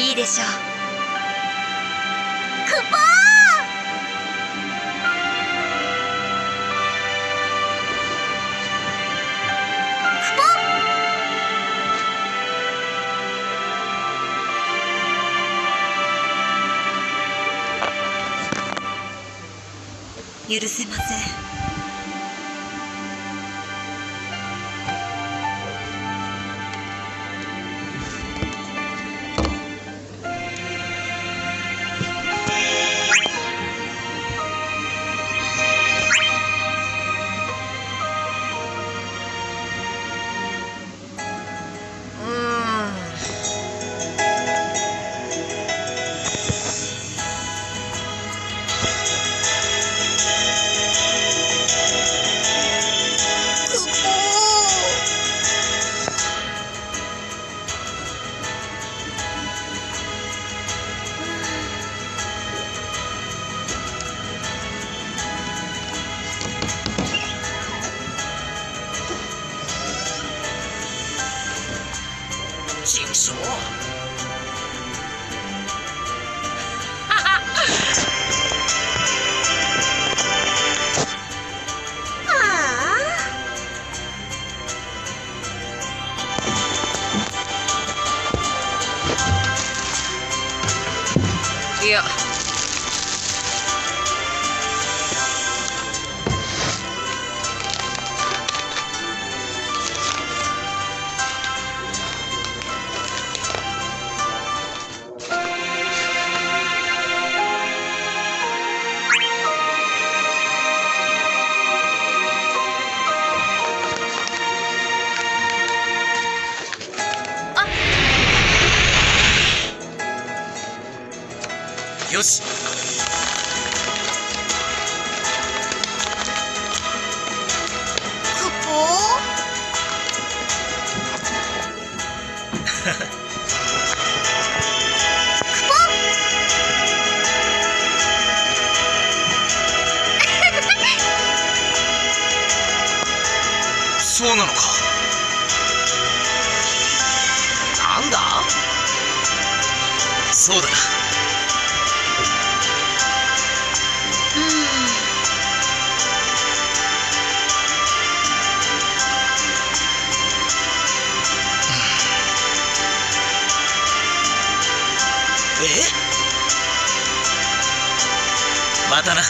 いいでしょう。クポ許せませんえ？またな。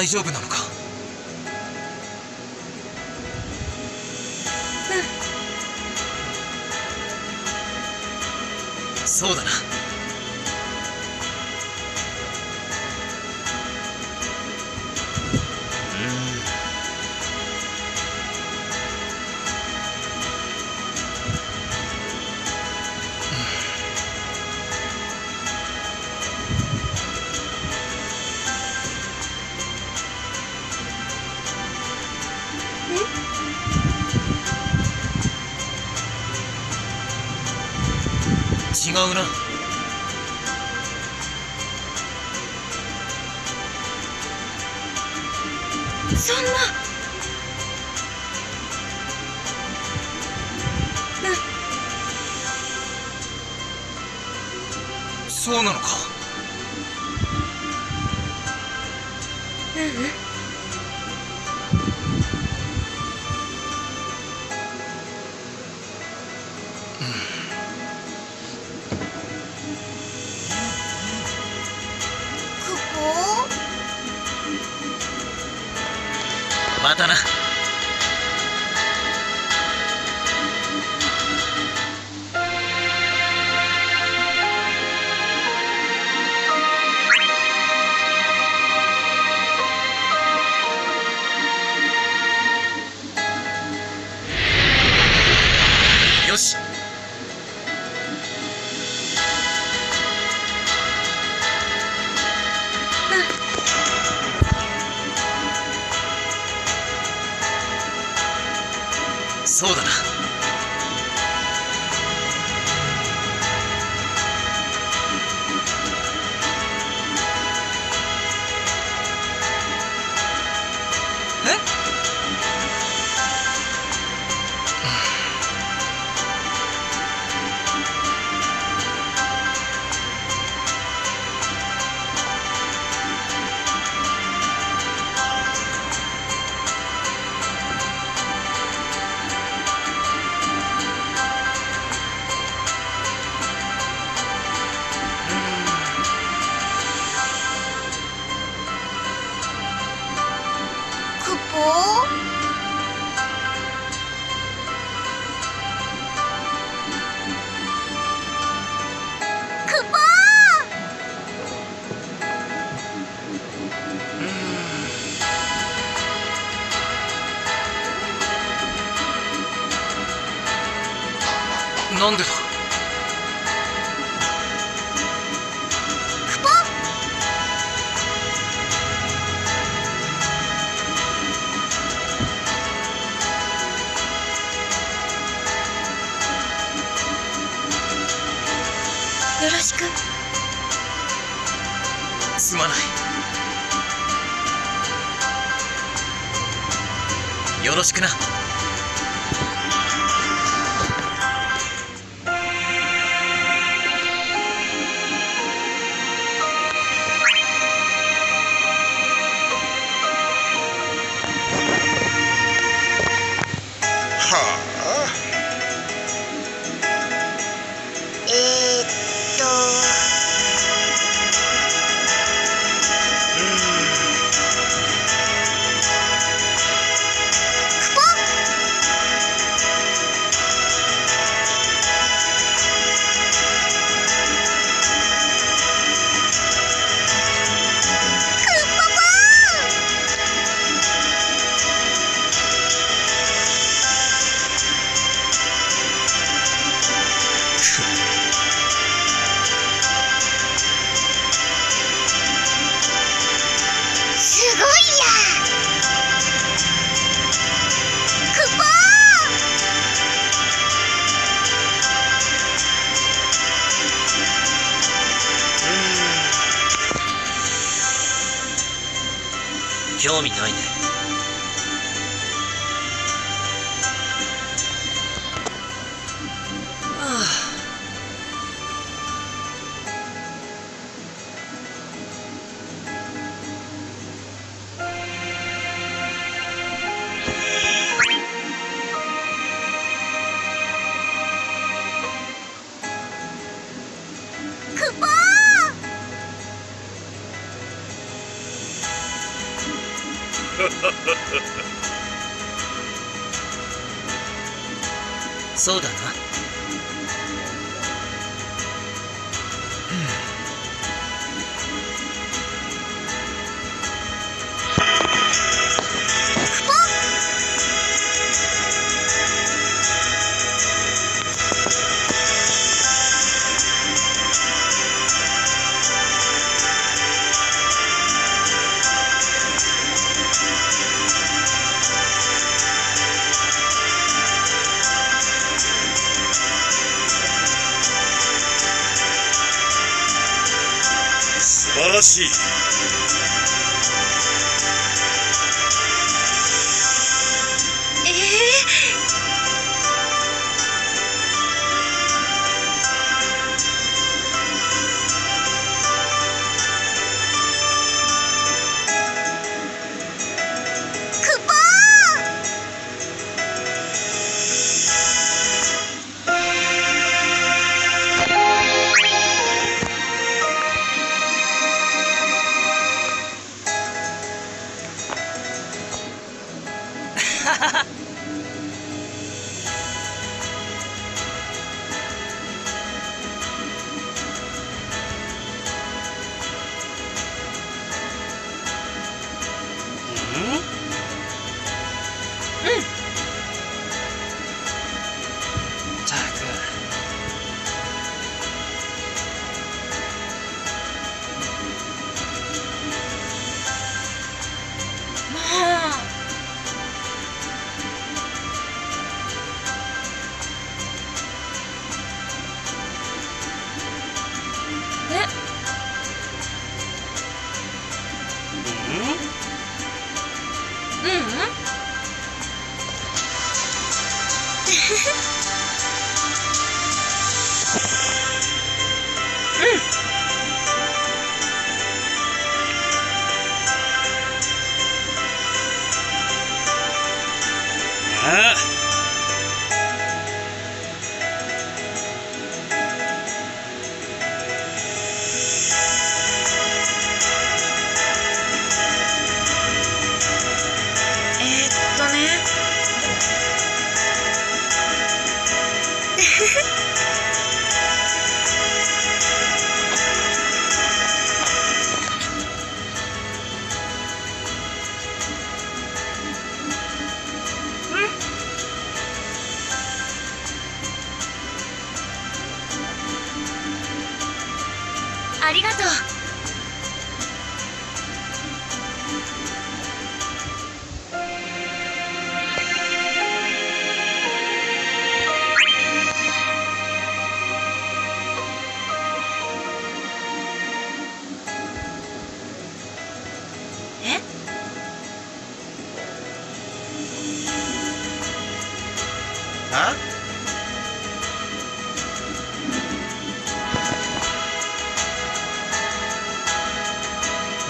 大丈夫なの？またな。まない。よろしくな。そうだな。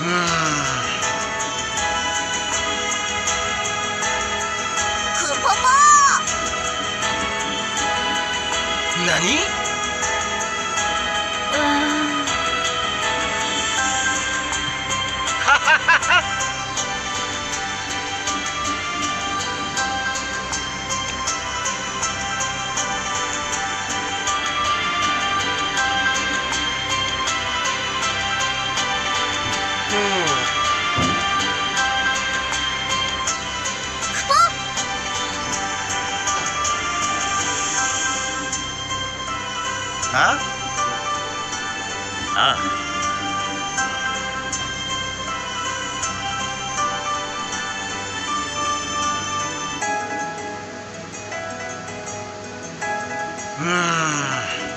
何？う。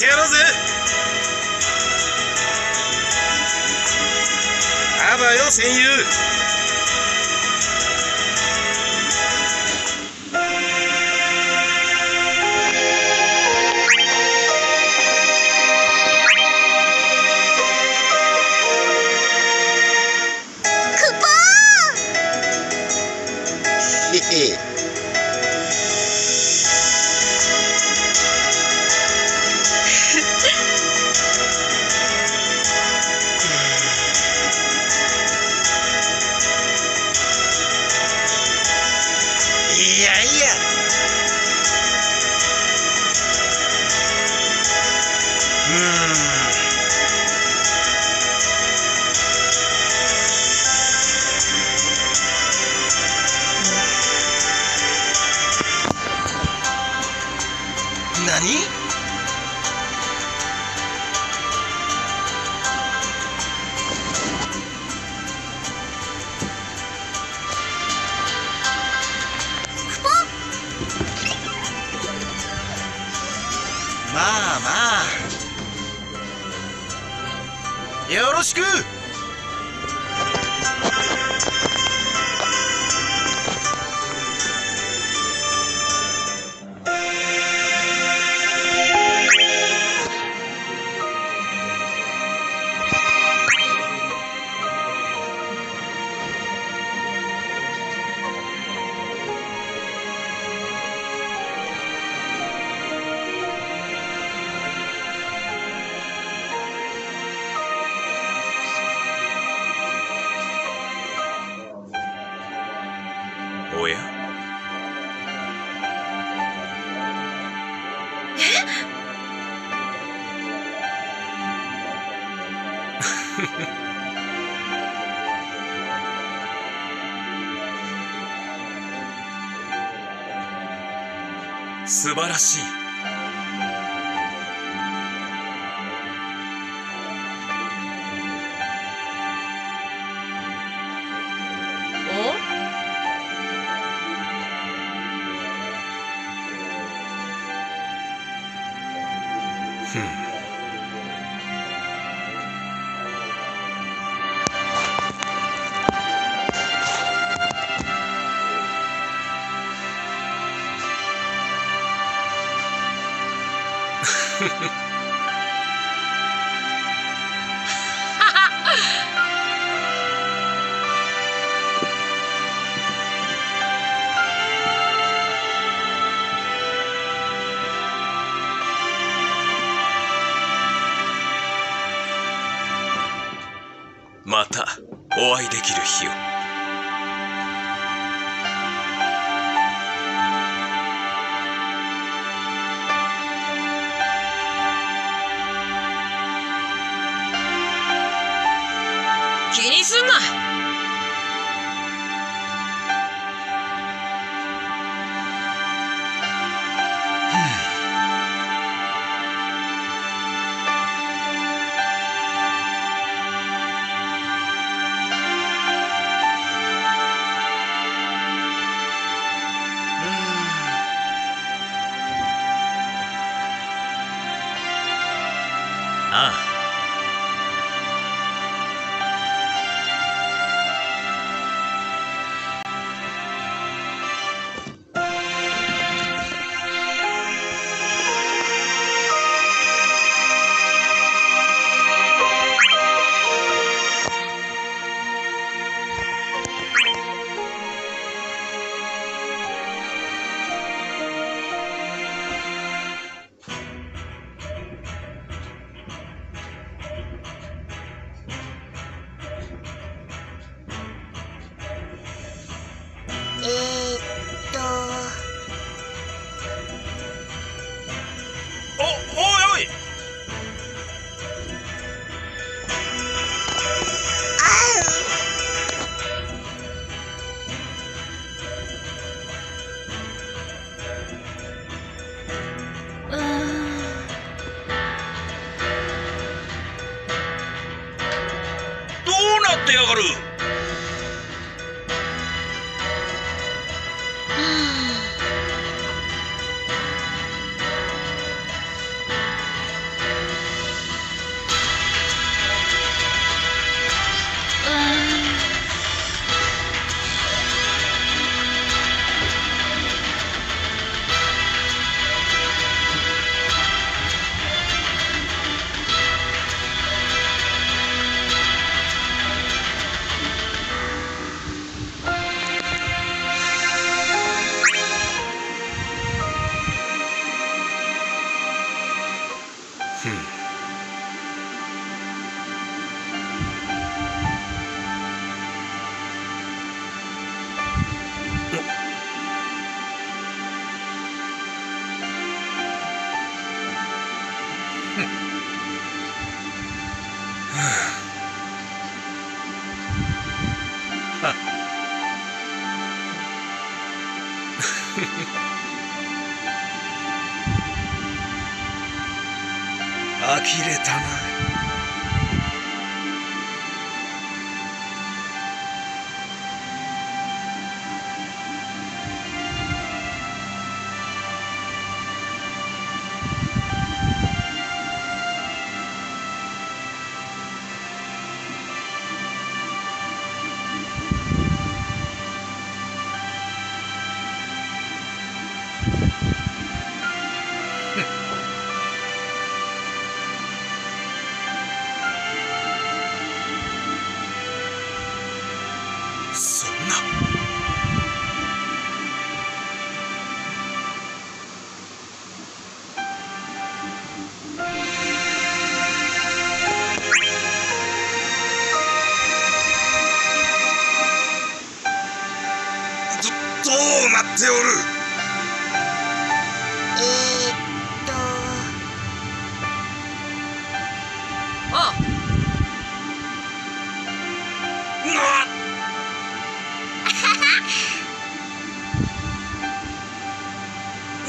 てやろうぜあばよ戦友素晴らしい。またお会いできる日を。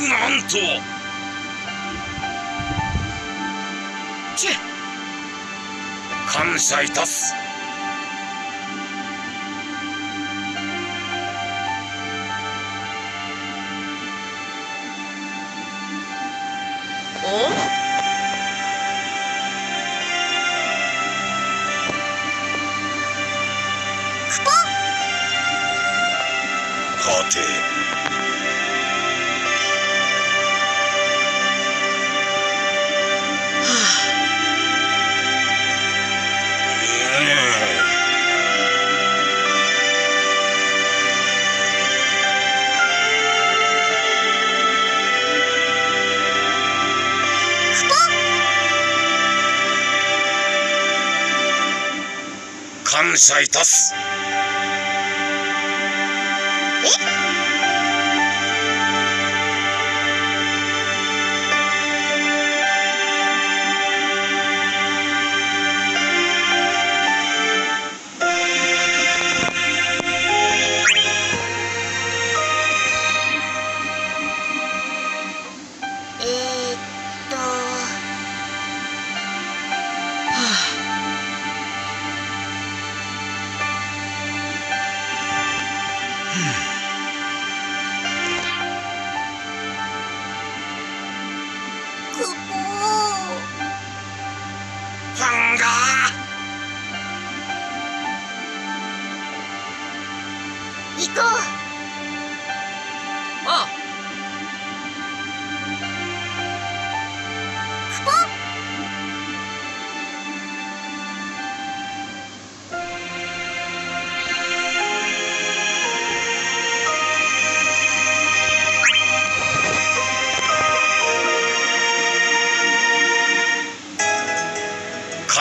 なんと。関西達す。感謝いたす。え？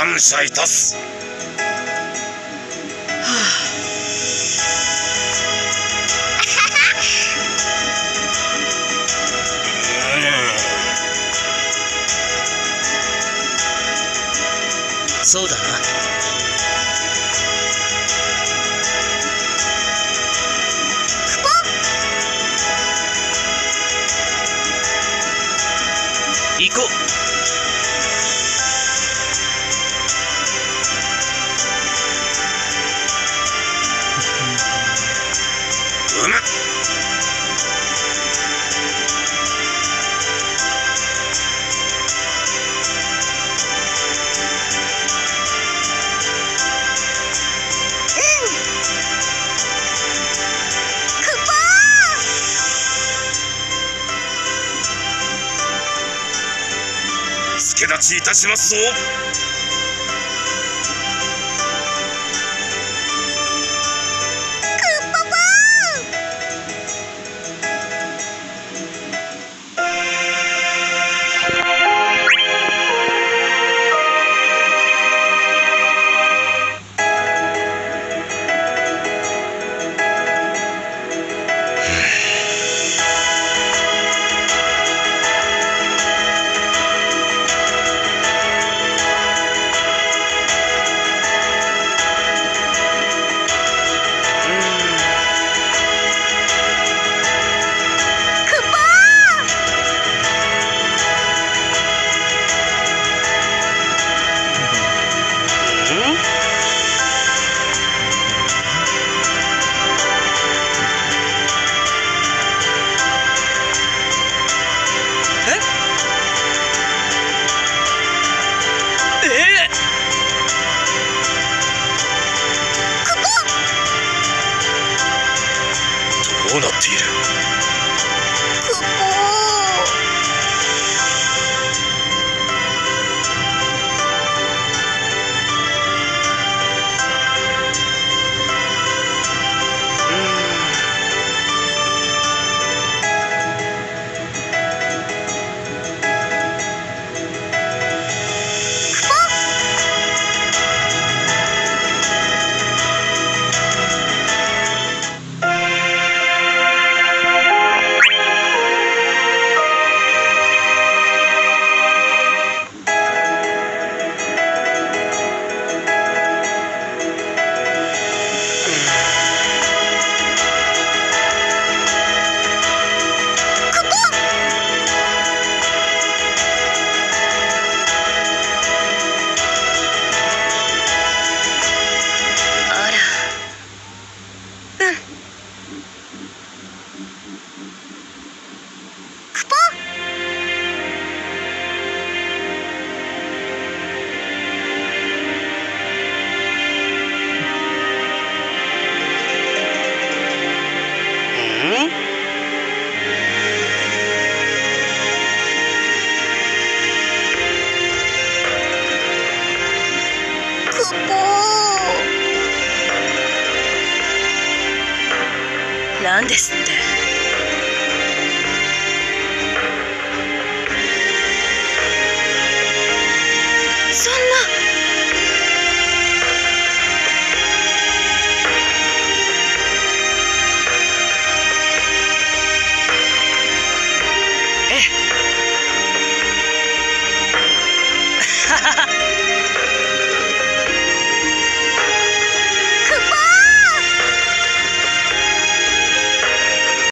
感謝いたす。しいたしますぞ。